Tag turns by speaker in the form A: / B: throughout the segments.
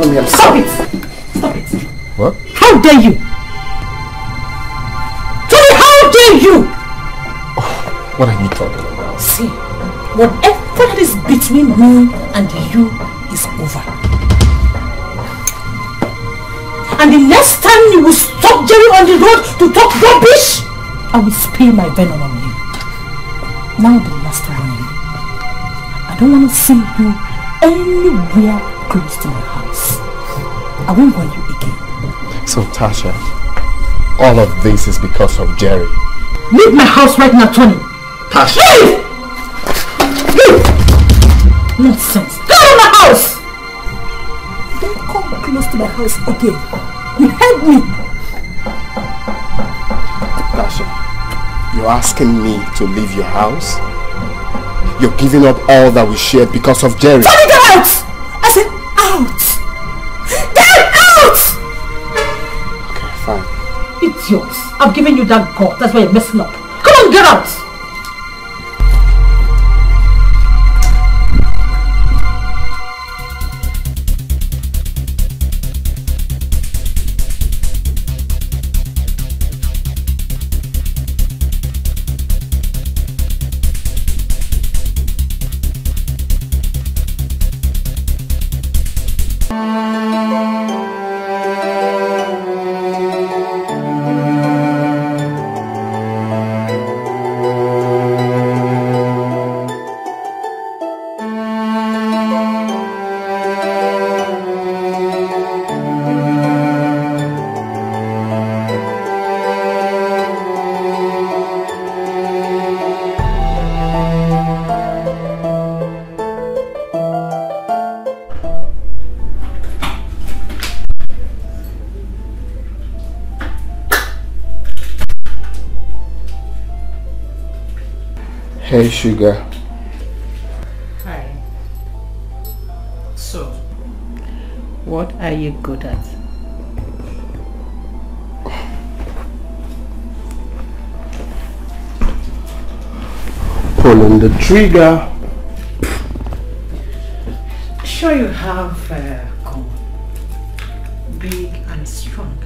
A: me. I'm
B: Stop it! Stop it!
A: What?
B: How dare you? Tony, how dare you?
A: What are you talking about?
B: See, whatever that is between me and you is over. And the next time you will stop Jerry on the road to talk rubbish, I will spill my venom on you. Now the last warning. I don't want to see you anywhere close to my house. I won't want you again.
A: So, Tasha, all of this is because of Jerry.
B: Leave my house right now, Tony.
A: Tasha!
B: Leave! Leave! Nonsense. Get out of my house! Don't come close to my house again. You heard me.
A: Tasha, you're asking me to leave your house? You're giving up all that we shared because of Jerry.
B: Tony, get out! I said out! Idiot. I've given you that god. That's why you're messing up. Come on, get out!
A: Hey, Sugar.
C: Hi. So, what are you good at?
A: Pulling the trigger.
C: Sure you have uh, gun. Big and strong.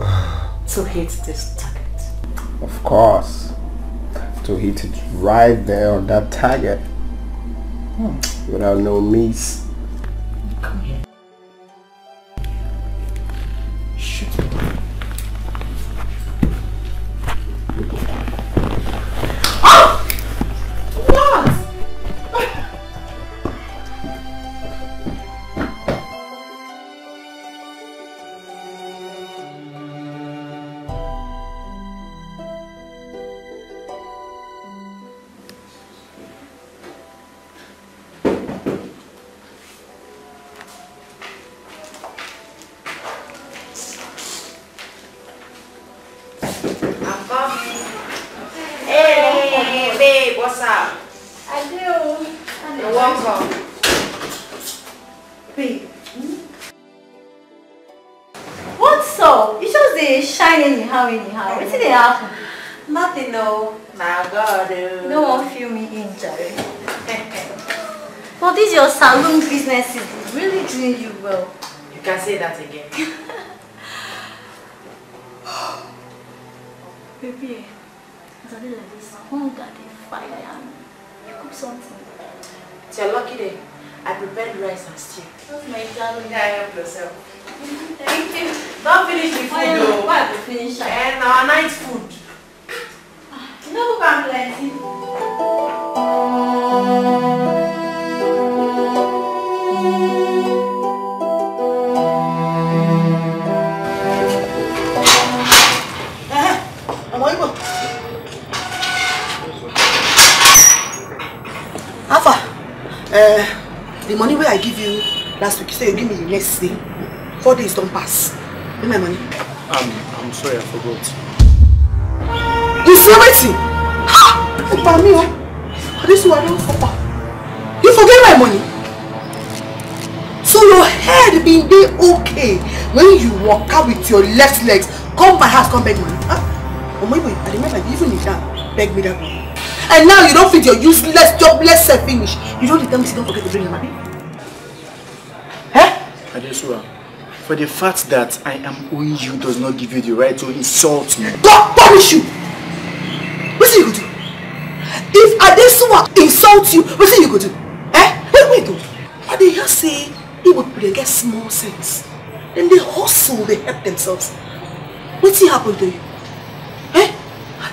C: to hit this target.
A: Of course. To hit it right there on that target. Hmm. Without no miss.
D: I dey like this, hunger dey fire and you cook something.
E: It's your lucky day. I prepared rice and stew.
D: That's my darling.
E: Yeah, help yourself.
D: Thank you.
E: Don't finish the
D: Why
E: food,
D: you
E: though.
D: why I go finish?
E: And our night food.
D: You no cook am plenty.
F: ọmọ the money wey I give you last week you say you give me the next day. Four days don pass. Give my money.
G: I'm, I'm sorry, I forgot.
F: you say wetin ha! Ọpa mi o. This one don suffer you forget my money. So your head bin dey okay when you waka with your left legs. Come my house come beg money. Huh? ọmọ Igbo I remember you even kneel down beg me that money. And now you don fit your useless jobless self finish. You don dey tell me say don forget to bring your money
H: Adesua, for the fact that I am owing you does not give you the right to insult me.
F: God punish you! Wetin you do? If Adesuwa insult you, wetin you do? Eh? Wait, wait o. I dey hear say it would dey get small sense. Then they hustle, they help themselves. Wetin happen to you? Eh?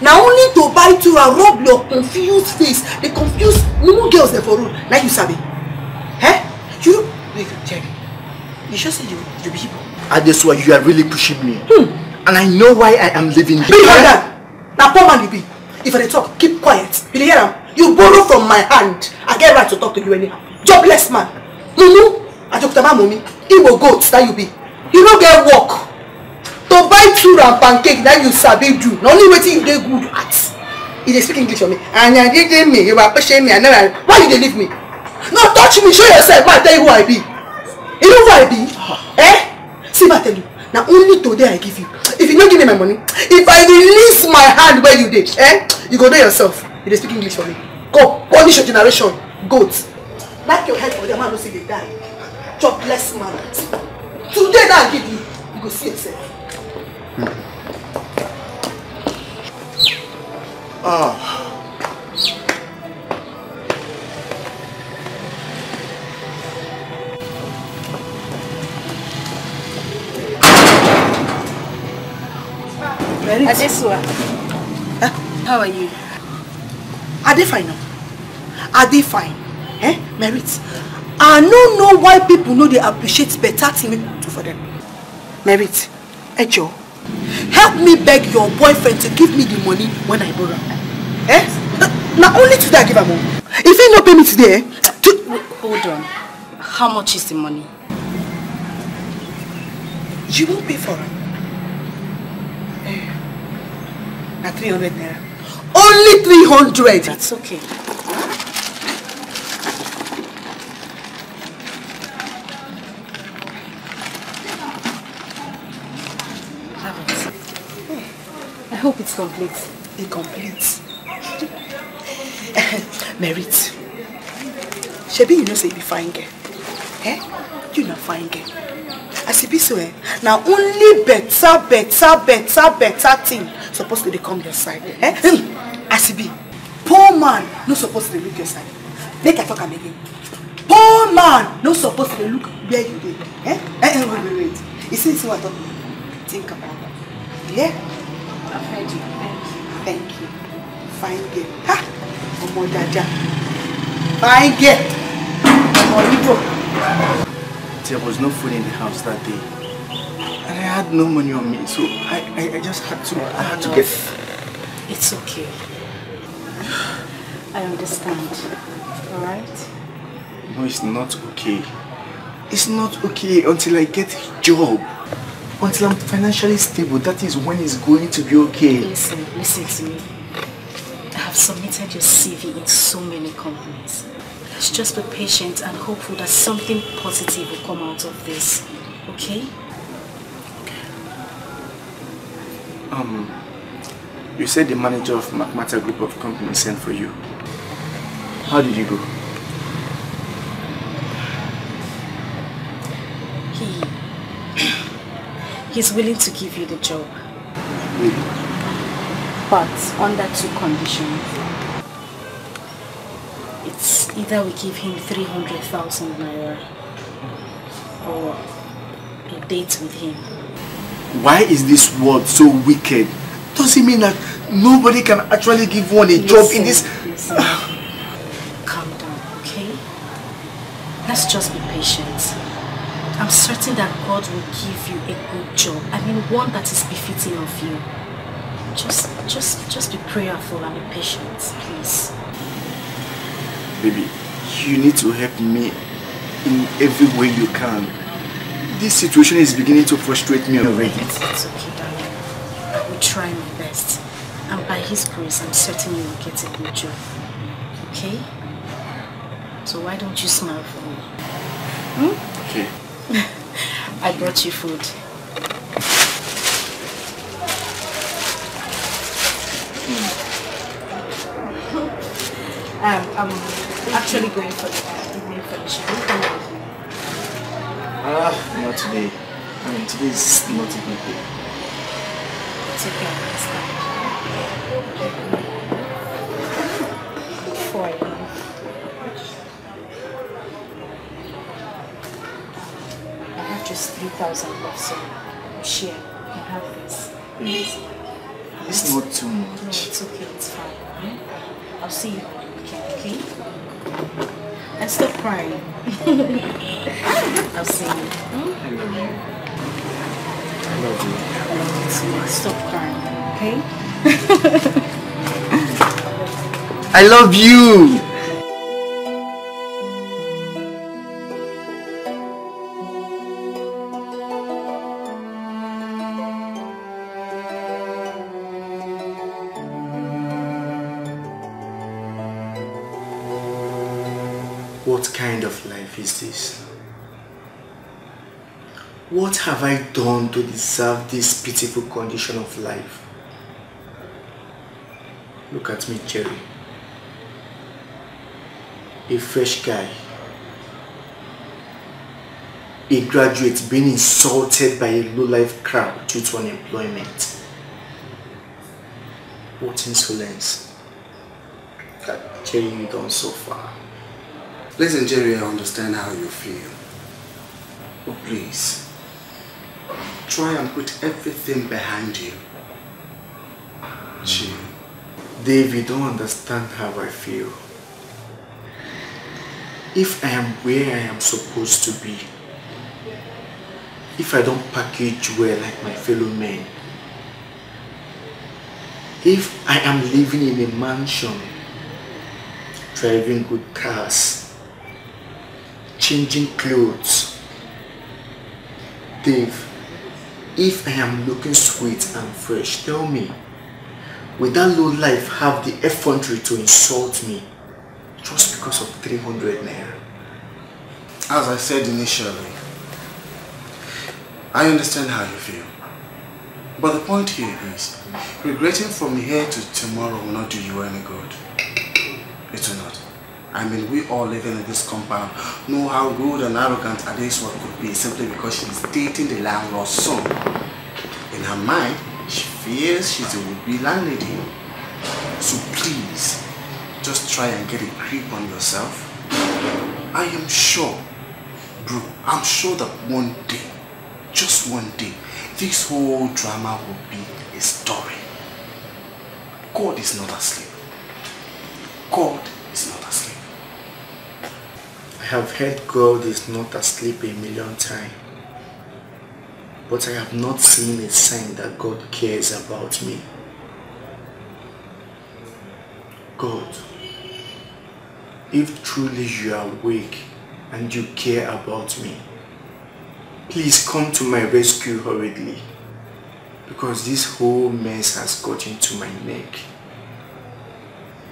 F: Na only to buy two and rub your confused face, dey confuse mumu girls dem for road, na you sabi. Eh? You wait, Jerry. You say you you be Igbo?
H: Adesua, you are really pushing me. Hmm. And I know why I am here.
F: Bring her down. Na poor man you be. If I talk, keep quiet. You hear am? You borrow from my hand. I get right to talk to you anyhow. Jobless man. Mumu, Ajokutama Mumi, Igbo goat that you be. You no get work. To buy two and pancake na you sabi do. Na only wetin you dey good at. You dey speak English for me. Anya dede me, you are pushing me, I never. Why you dey leave me? No touch me, show yourself, ma tell you who I be. You know who I be? Eh? See ma tell you. Na only today I give you. If you no give me my money, if I release my hand where you dey, eh? You go know yourself. You dey speak English for me. Go punish your generation. Goat. Knack your head for them, man no say dey die. Jobless man. Today na I give you. You go see yourself.
I: Adesua, how are you?
F: Are they fine now. I dey fine. Eh? Merit. I no know why people know they appreciate better thing wey do for them. Merit. Ejo. Help me beg your boyfriend to give me the money when I borrow. Eh? Na only today I give am o. If he no pay me today, eh? To,
I: Hold on. How much is the money?
F: you won't pay for am. Na 300 naira. Only 300.
I: That's okay. It. I hope it's complete.
F: incomplete. Merit. Shebi you know say you be fine girl. Eh? You na fine girl. As e be so eh, na only better, better, better, better thing suppose to dey come your side. Eh? As e be, poor man no suppose to dey look your side. Make I talk am again. Poor man no suppose to dey look where you dey. Eh? Eh, eh, wait, wait, wait. You see this one I talk? Think about that. Yeah?
I: I've heard you. Thank you.
F: Thank you. Fine girl. Ha! Ọmọ dada. Fine girl. Ọmọ Igbo.
H: There was no food in the house that day. Had no money on me, so I, I, I just had to I had to get
I: It's okay. I understand. Alright?
H: No, it's not okay. It's not okay until I get a job. Until I'm financially stable, that is when it's going to be okay.
I: Listen, listen to me. I have submitted your CV in so many companies. Let's just be patient and hopeful that something positive will come out of this. Okay?
H: Um, you said the manager of Macmata Group of Companies sent for you. How did you go?
I: He he's willing to give you the job,
H: Really?
I: but under two conditions. It's either we give him 300,000 naira or a date with him.
H: Why is this world so wicked? Does it mean that nobody can actually give one a job in this?
I: Listen, calm down, okay? Let's just be patient. I'm certain that God will give you a good job. I mean, one that is befitting of you. Just, just, just be prayerful and be patient, please.
H: Baby, you need to help me in every way you can. This situation is beginning to frustrate me already.
I: It's, it's okay, darling. I will try my best. And by His grace, I'm certain you will get a good job. Okay? So why don't you smile for me? Hmm?
H: Okay.
I: I brought you food. Hmm. Um, I'm actually going for the uh, evening fellowship. Will you come with me?
H: Ah, not today. I mean, today is not a good day.
I: It's okay, I understand. I leave, I have just 3,000 left, so share. I have this.
H: Please. It's not too much.
I: No, it's okay, it's fine. I'll see you on the weekend, okay? And stop crying. I'll see you. hmm?
H: I love you. I love you.
I: Stop crying, okay?
H: I love you! Life is this? What have I done to deserve this pitiful condition of life? Look at me, Jerry. A fresh guy. A graduate being insulted by a low-life crowd due to unemployment. What insolence. That Jerry you done so far.
J: Listen, Jerry, I understand how you feel. But please, try and put everything behind you.
H: Chill. Dave, you don't understand how I feel. If I am where I am supposed to be, if I don't package well like my fellow men, if I am living in a mansion, driving good cars, changing clothes, Dave, if I am looking sweet and fresh, tell me, will that low life have the effrontery to insult me just because of 300 naira?
J: As I said initially, I understand how you feel. But the point here is, regretting from here to tomorrow will not do you any good. It will not. I mean, we all living in this compound know how rude and arrogant Adesua could be simply because she's dating the landlord's son. In her mind, she fears she's a would-be landlady. So please, just try and get a grip on yourself. I am sure, bro, I'm sure that one day, just one day, this whole drama will be a story. God is not asleep. God is not.
H: I have heard God is not asleep a million times. But I have not seen a sign that God cares about me. God, if truly you are awake and you care about me, please come to my rescue hurriedly because this whole mess has got into my neck.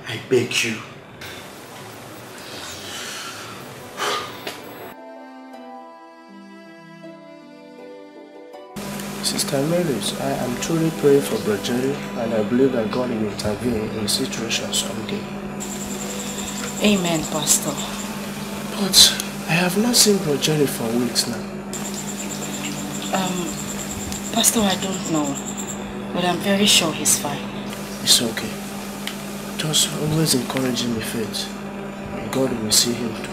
H: I beg you.
G: Marys, I am truly praying for Bro Jerry and I believe that God will intervene in the situation someday.
I: Amen, Pastor.
G: But I have not seen Bro Jerry for weeks now.
I: Um, Pastor, I don't know, but I'm very sure he's fine.
G: It's okay. Just always encouraging me faith. God will see him too.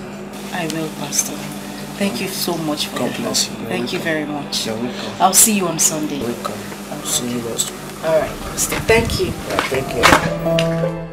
I: I will, Pastor. Thank you so much for
G: God bless you. You're
I: Thank you very much.
G: You're welcome.
I: I'll see you on Sunday.
G: Welcome. I'll see you next week.
I: All right, Thank you.
G: Yeah, thank you.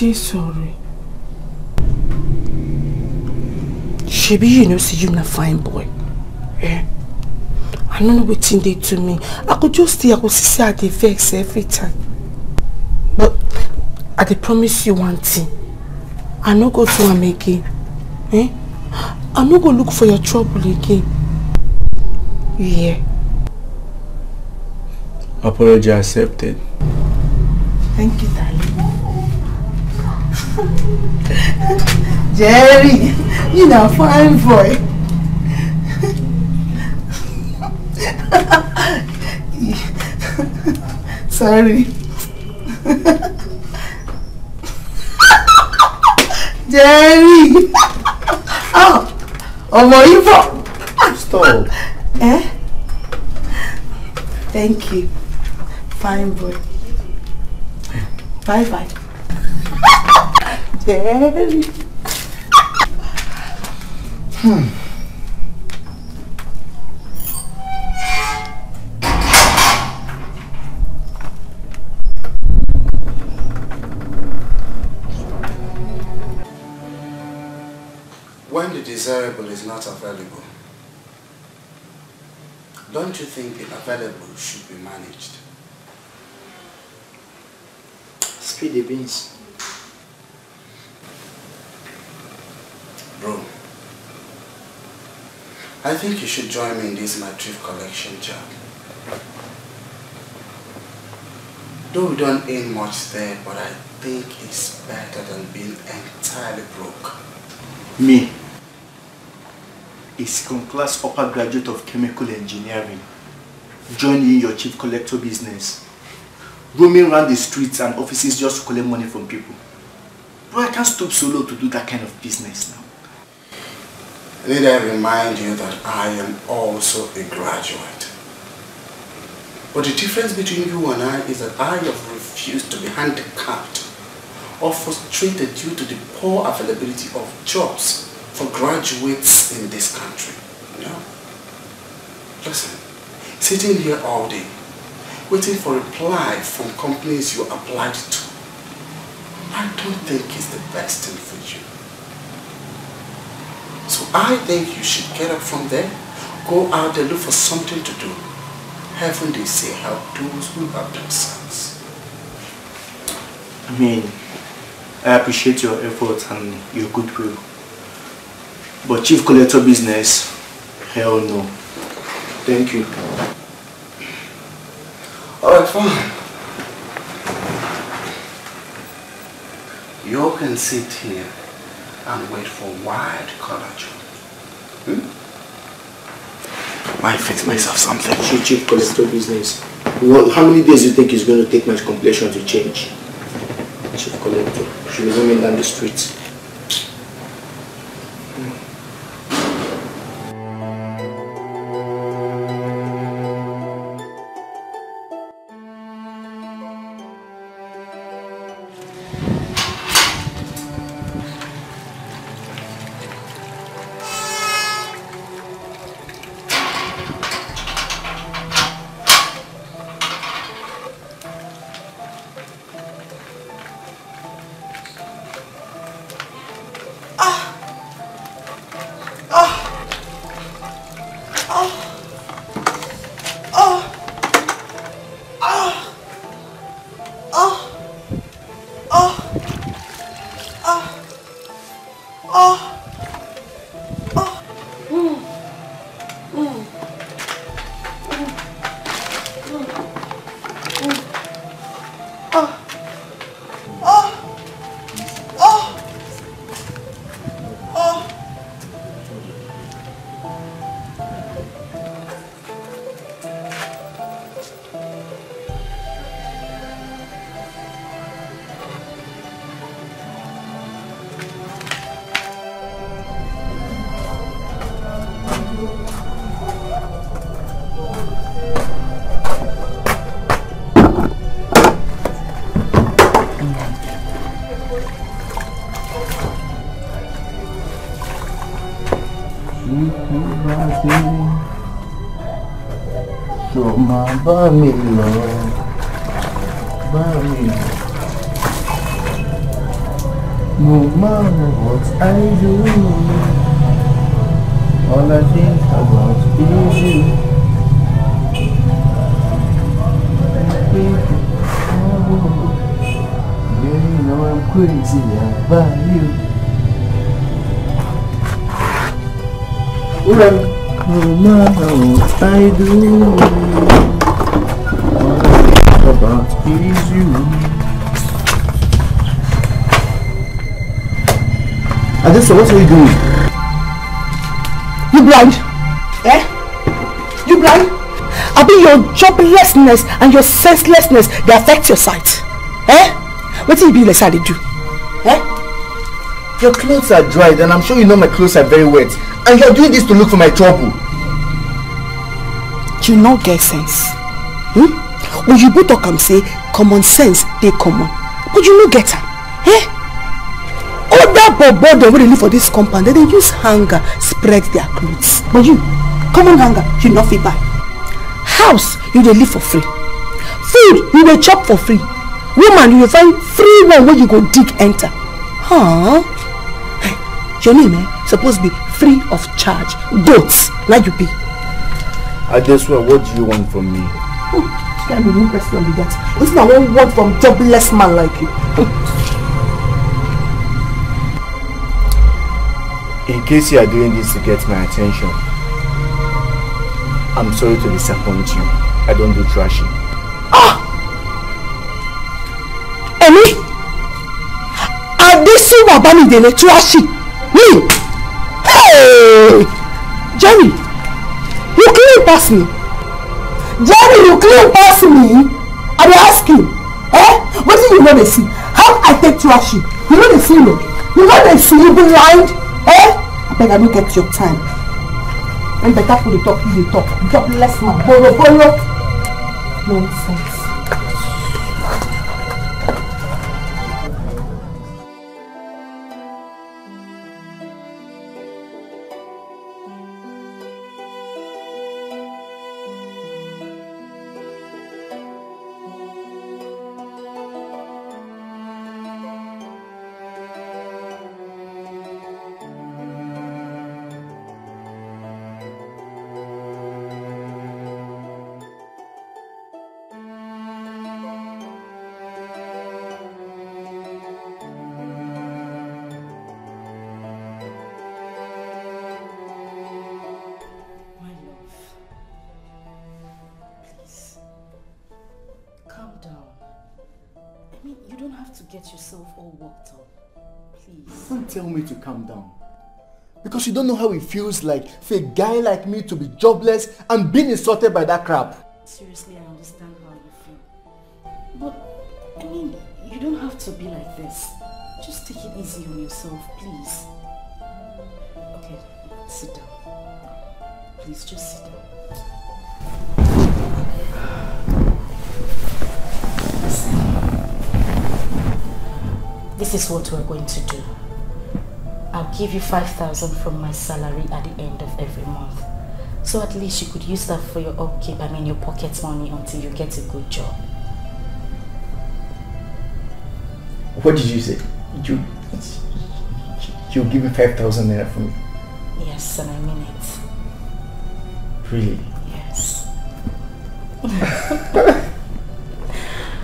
F: I dey sorry. Shebi you know say you na fine boy. Eh? I no know wetin dey to me. I go just stay, I go see say I dey vex every time. But I dey promise you one thing. I no go do am again. Eh? Not going to look for your trouble again. You hear?
H: Apology accepted.
F: Thank you, darling. Jerry, you know, fine boy. Sorry. Jerry! Oh, ọmọ yìí bọ̀.
K: Stop.
F: Eh? Thank you. Fine boy. Bye bye. Jerry.
K: Hmm.
J: When the desirable is not available, don't you think the available should be managed?
H: Speedy beans.
J: Bro, I think you should join me in this my collection job. Though we don't earn much there, but I think it's better than being entirely broke.
H: Me, a second-class upper graduate of chemical engineering, joining your chief collector business, roaming around the streets and offices just to collect money from people. Bro, I can't stop solo to do that kind of business now.
J: Need I remind you that I am also a graduate. But the difference between you and I is that I have refused to be handicapped or frustrated due to the poor availability of jobs for graduates in this country. Know? Listen, sitting here all day, waiting for reply from companies you applied to, I don't think is the best thing for you. I think you should get up from there, go out and look for something to do. Heaven, they say, help those who help themselves.
H: I mean, I appreciate your effort and your goodwill. But chief collector business, hell no. Thank you.
J: Alright, fine. You can sit here and wait for white collar job. Hmm? Why fix myself something?
H: Chief, chief collector business. What, how many days do you think it's going to take my complexion to change? Chief collector. Be roaming down the streets.
K: Bá mi lọ bá mi lọ. No matter what I do, all I think about is you. Yeah, you know I'm crazy about you.
H: No matter what I do, I think about is you. Adisa, what are you doing?
F: You blind? Eh? You blind? I mean your joblessness and your senselessness they affect your sight. Eh? What do you be like they do? Eh?
H: Your clothes are dried and I'm sure you know my clothes are very wet. And you're doing this to look for my trouble.
F: You no get sense. Hmm? When you both talk am say common sense dey common. But you no get am. Eh? Other bobo dem wey dey live for dis compound dem dey use hanger spread their clothes. But you, common hanger, you no fit buy. House, you dey live for free. Food, you dey chop for free. Woman, you dey find free one wey you go dig enter. Huh? Your name eh, suppose be free of charge. Goats, na you be.
H: Adesua, what do you want from me?
F: Can be new person be that. Wetin I wan want from jobless man like you?
H: In case you are doing this to get my attention, I'm sorry to disappoint you. I don't do trashing. Ah!
F: Èmi? Adésúwà Bámidélé Túwáṣì me? Hey! Jerry, you can't pass me. Jerry, you clean pass me. I dey ask you. Eh? Wetin you no dey see? How I take Túwáṣì? You no dey see me? You no dey see you blind? Eh? I beg I don't get your time. When better food the talk, you dey talk. Jobless man, boroboro. Nonsense.
I: Get yourself all worked up. Please.
H: Don't tell me to calm down. Because you don't know how it feels like for a guy like me to be jobless and being insulted by that crap.
I: Seriously, I understand how you feel. But, I mean, you don't have to be like this. Just take it easy on yourself, please. Is what we're going to do. I'll give you 5,000 from my salary at the end of every month. So at least you could use that for your upkeep, I mean your pocket money until you get a good job.
H: What did you say? You, you'll give me 5,000 naira for me.
I: Yes, and I mean it.
H: Really?
I: Yes.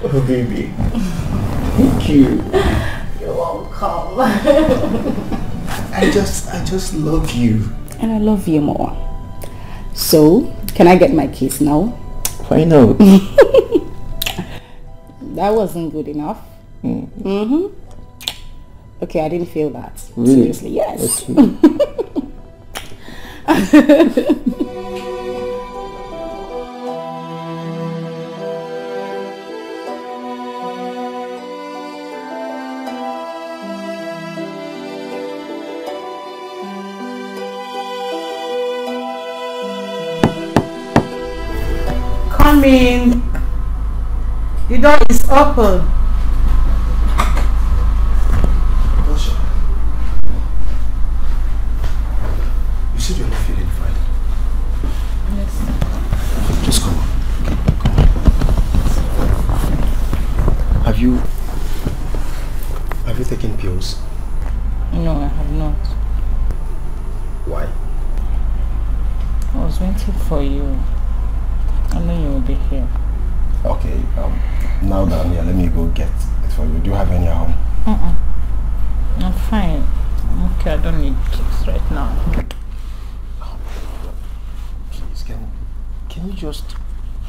H: Oh baby. Thank you.
I: You're.
H: I just, I just love you.
A: And I love you more. So, can I get my kiss now?
H: Why not?
A: That wasn't good enough.
H: Mm.
A: Mm-hmm. Okay, I didn't feel that.
H: Really?
A: Seriously, yes.
B: Come The door is open.
J: your home? Mm -mm. I'm
A: fine. Okay, I don't need kids right now.
L: Please, can, can you just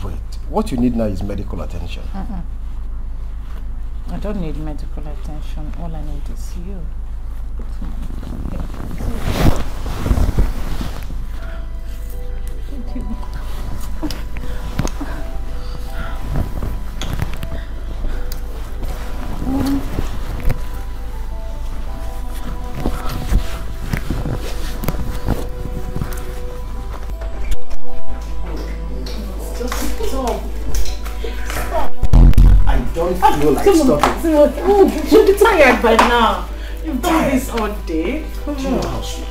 L: wait? What you need now is medical attention.
M: Mm I don't need medical attention. All I need is you. Thank you.
L: Feel like
B: Come on,
L: stopping.
B: Oh, you should be tired by now. You've done this all day. Come
L: Do you know
B: on.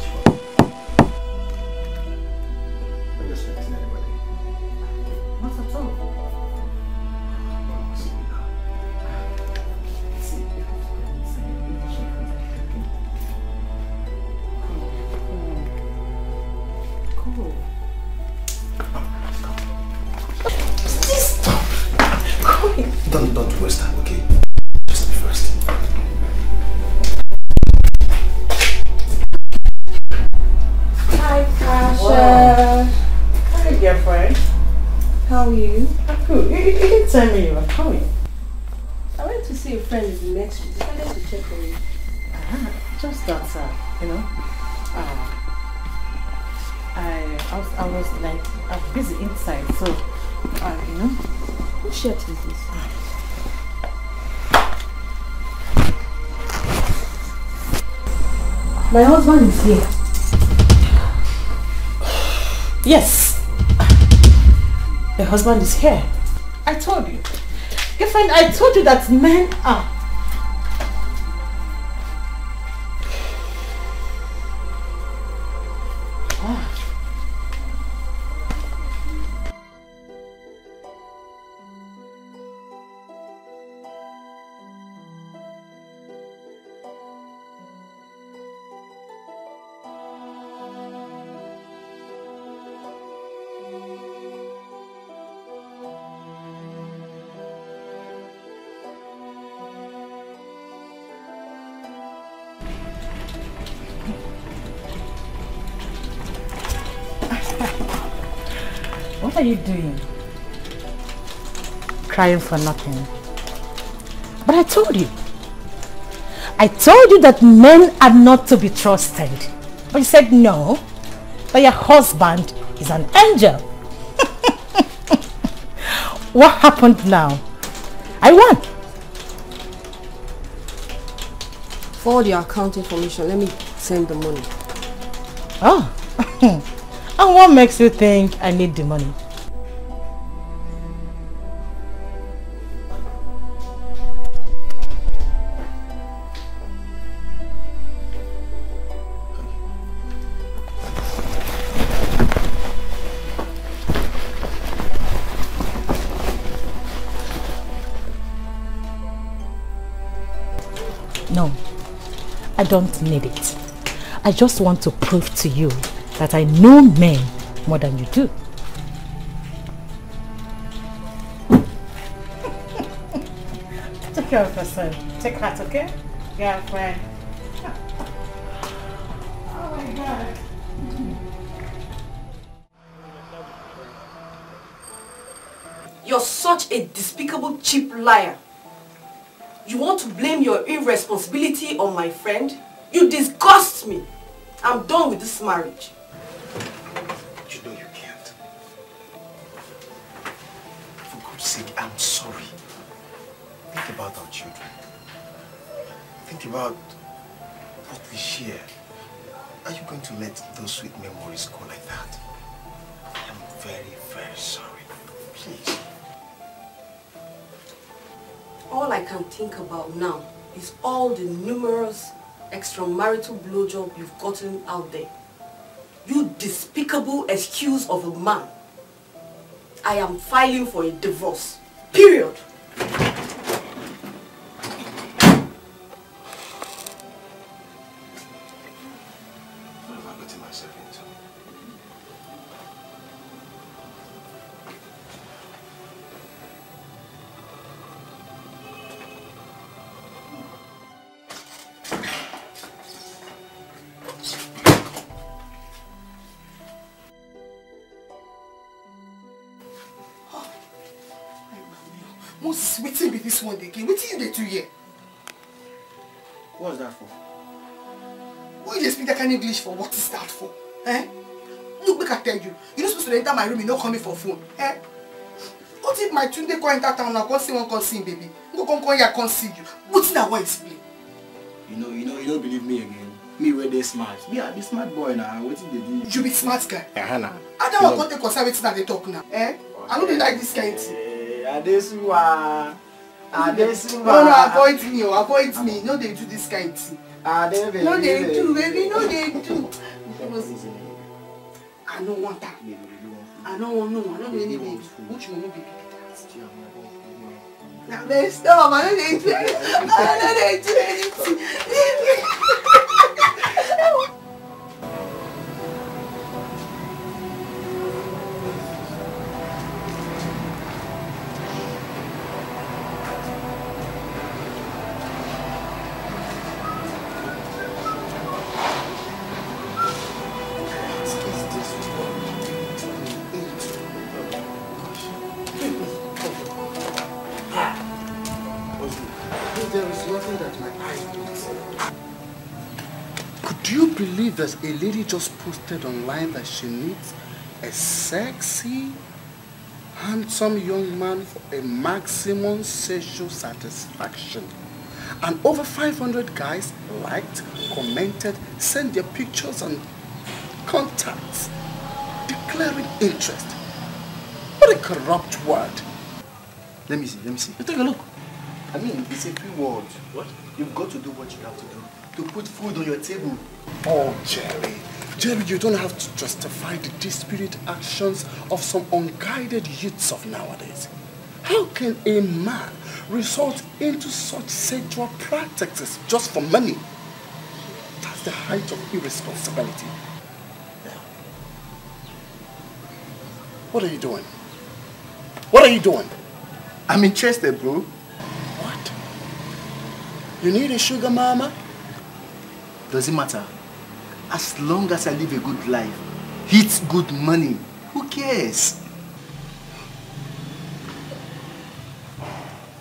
B: Hi, girlfriend.
N: How are you?
B: I'm good. You, you didn't tell me you were coming.
N: I went to see a friend in the next week. Decided to check on you.
B: Ah, just that, uh, you know. Uh, I, I was, I was like, I was busy inside, so, uh, you know.
N: Whose shirt is this? My husband is here.
B: Yes. The husband is here. I told you. Girlfriend, I told you that men are. What are you doing? Crying for nothing. But I told you. I told you that men are not to be trusted. But you said no. But your husband is an angel. what happened now? I won.
N: Forward your account information. Let me send the money.
B: Oh. and what makes you think I need the money? No, I don't need it. I just want to prove to you that I know men more than you do. Take care of yourself. Take heart, okay? Girlfriend. Oh my god.
N: You're such a despicable, cheap liar. You want to blame your irresponsibility on my friend? You disgust me. I'm done with this marriage.
H: Think about our children. Think about what we share. Are you going to let those sweet memories go like that? I am very, very sorry. Please.
N: All I can think about now is all the numerous extramarital blowjob you've gotten out there. You despicable excuse of a man. I am filing for a divorce. Period.
J: What's that for?
F: Why you speak that kind of English for? What is that for? Eh? Look, make I tell you. You no supposed to enter my room, you no call me for phone. Eh? What if my Tunde come enter town now, come see one, come see him, baby? Go come come here, come see you. Wetin I wan explain?
J: You know, you know, you don't believe me again. Me where they smart. Me, I be smart boy now. What did they do?
F: You be smart guy.
J: Uh-huh, now.
F: I don't want to take concern wetin I dey talk now. Eh? I no dey like this kind thing.
J: Adesuwa. Adesuwa.
F: No, no, avoid me, oh, avoid me. No dey do this kind thing.
J: Adebe.
F: No dey do, baby, no dey do. I no want that. I no want no, I no dey any baby. Which one no baby? Now then stop, I no dey do. I no dey do anything.
J: a lady just posted online that she needs a sexy, handsome young man for a maximum sexual satisfaction? And over 500 guys liked, commented, sent their pictures and contacts, declaring interest. What a corrupt word.
O: Let me see, let me see. You Take a look. I mean, it's a free world. What? You've got to do what you have to do to put food on your table.
J: Oh, Jerry. Jerry, you don't have to justify the disparate actions of some unguided youths of nowadays. How can a man resort into such sexual practices just for money? That's the height of irresponsibility. What are you doing? What are you doing?
O: I'm interested, bro.
J: What? You need a sugar mama?
O: Does it matter? As long as I live a good life, hit good money, who cares?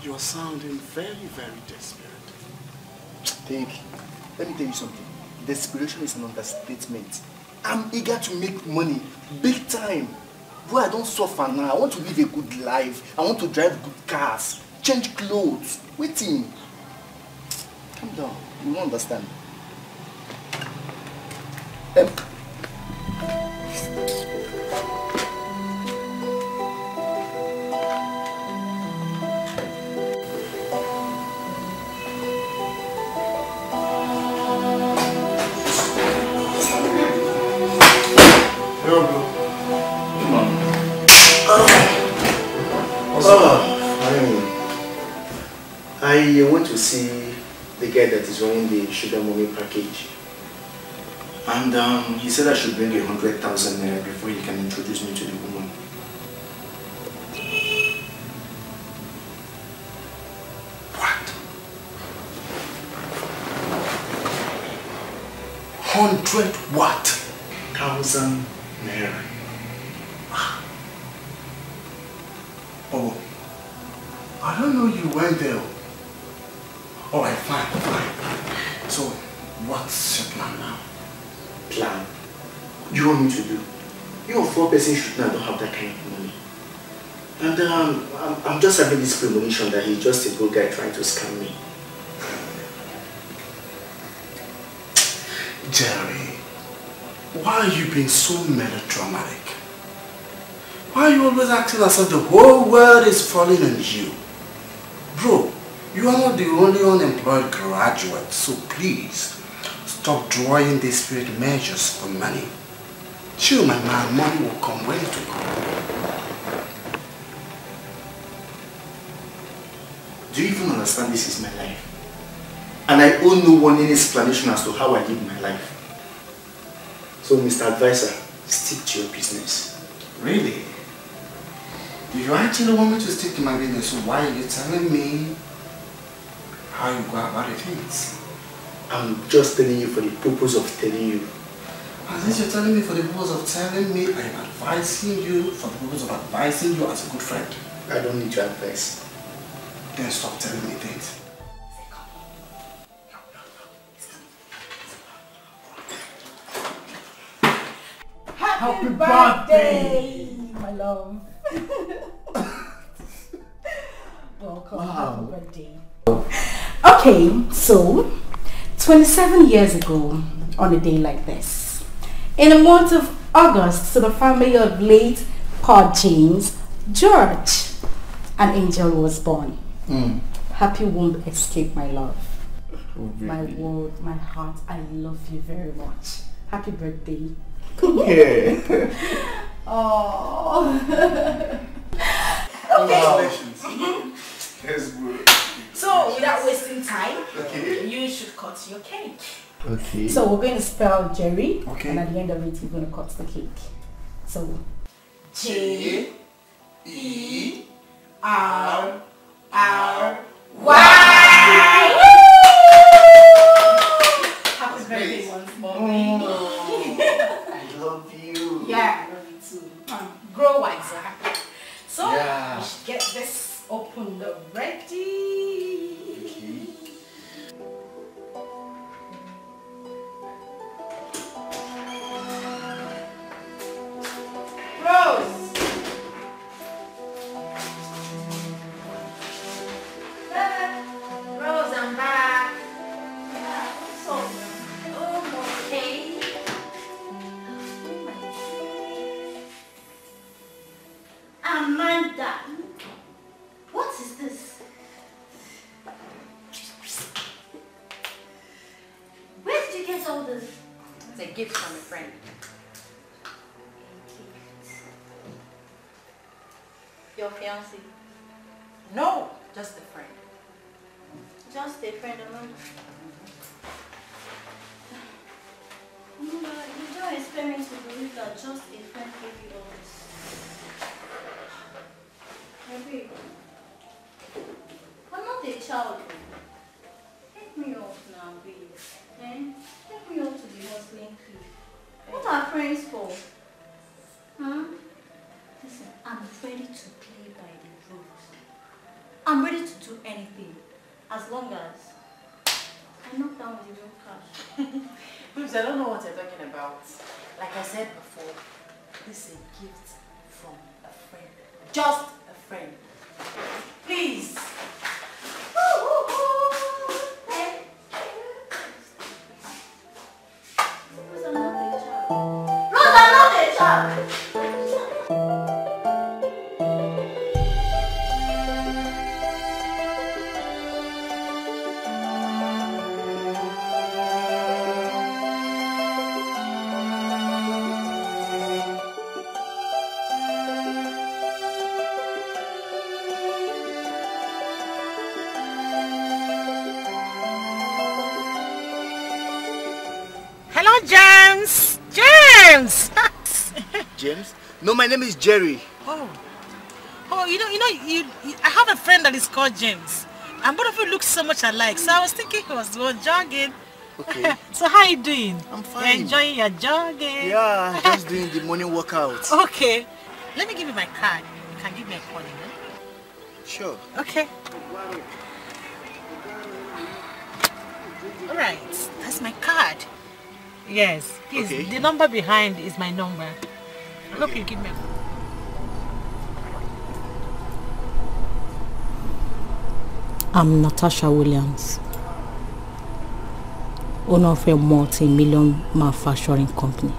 J: You are sounding very, very desperate.
O: Think. Let me tell you something. Desperation is an understatement. I'm eager to make money, big time. Boy, I don't suffer now. I want to live a good life. I want to drive good cars, change clothes. Waiting. Calm down. You won't understand. Um,
H: Hello, bro. Come on. Oh, fine. Oh. I went to see the guy that is running the sugar mommy package. And um, he said I should bring a hundred thousand naira before he can introduce me to the woman. What? Hundred what? Thousand naira.
J: Oh, I don't know you went there. All right, fine, fine. So, what's your plan now?
H: Plan. You want me to do? You a four person should not have that kind of money. And um, I'm, I'm just having this premonition that he's just a good guy trying to scam me.
J: Jerry, why are you being so melodramatic? Why are you always acting as if the whole world is falling on you? Bro, you are not the only unemployed graduate, so please stop drawing these desperate measures for money. Chill, my man, money will come when it will come.
H: Do you even understand this is my life? And I owe no one any explanation as to how I live my life. So, Mr. Advisor, stick to your business.
J: Really? Do you actually want me to stick to my business? So why are you telling me how you go about the things?
H: I'm just telling you for the purpose of telling you.
J: And since you're telling me for the purpose of telling me, I'm advising you for the purpose of advising you as a good friend.
H: I don't need your advice.
J: Then stop telling me things.
I: Happy birthday, my love. Welcome. Happy birthday. Okay, so 27 years ago, on a day like this, in the month of August, to the family of late Pa James George, an angel was born.
H: Mm.
I: Happy womb escape, my love.
H: Oh,
I: My world, my heart, I love you very much. Happy birthday.
H: Yeah.
I: Oh.
J: Congratulations.
H: Yes, bro.
I: So, without wasting time,
H: Okay.
I: you should cut your cake.
H: Okay.
I: So, we're going to spell Jerry,
H: Okay.
I: and at the end of it, we're going to cut the cake. So, J
H: E
I: R R Y. Happy birthday once more, baby.
H: I love you.
I: Yeah, I love you too. Um, grow wiser. So,
H: Yeah.
I: we should get this opened already.
E: Gift from a friend.
D: Your fiancé.
E: No, just a friend.
D: Just a friend, Amanda. Amanda, you don't expect me to believe that just a friend gave you all this. My What
B: James. James.
H: James? No, my name is Jerry.
B: oh, oh, you know, you know, you, you. I have a friend that is called James, and both of you look so much alike. So I was thinking he was well, jogging.
H: Okay.
B: so how are you doing?
H: I'm fine.
B: enjoying your jogging?
H: Yeah, just doing the morning workout.
B: Okay. Let me give you my card. You can give me a call, you know?
H: Sure.
B: Okay. All right. That's my card. Yes. Please,
H: Okay.
B: the number behind is my number. I hope you give me a
I: I'm Natasha Williams, owner of a multi-million manufacturing company.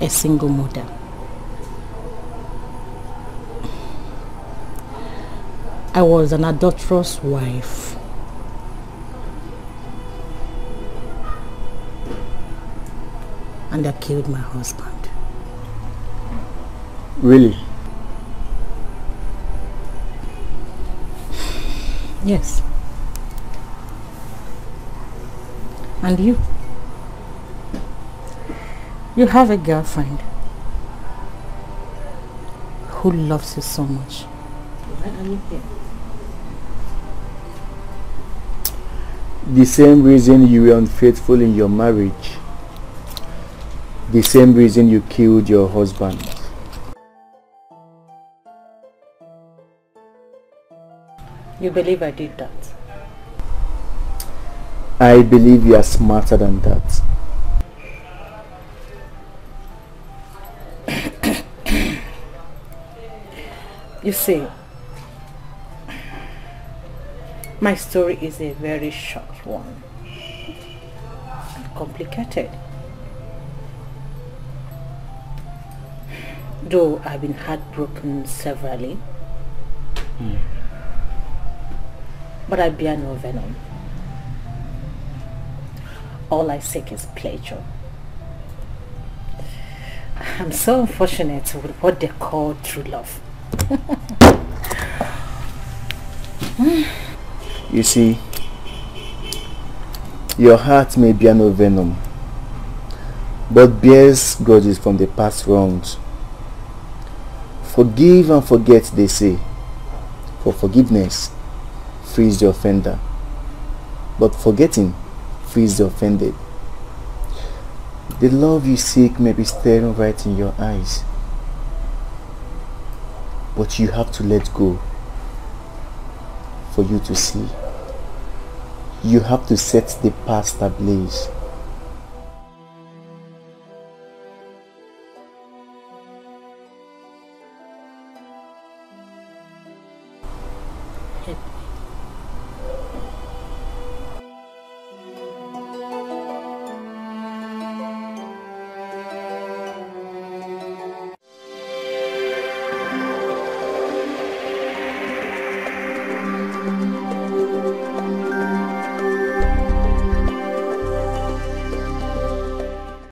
I: A single mother. I was an adulterous wife. And I killed my husband.
K: Really?
I: Yes. And you? You have a girlfriend who loves you so much. Why are you here?
K: The same reason you were unfaithful in your marriage. The same reason you killed your husband.
B: You believe I did that?
K: I believe you are smarter than that.
B: you see, my story is a very short one and complicated. Though I've been heartbroken severally, mm. but I bear no venom. All I seek is pleasure. I'm so unfortunate with what they call true love.
K: you see, your heart may bear no venom, but bears grudges from the past wrongs. Forgive and forget, they say, for forgiveness frees the offender, but forgetting frees the offended. The love you seek may be staring right in your eyes, but you have to let go for you to see. You have to set the past ablaze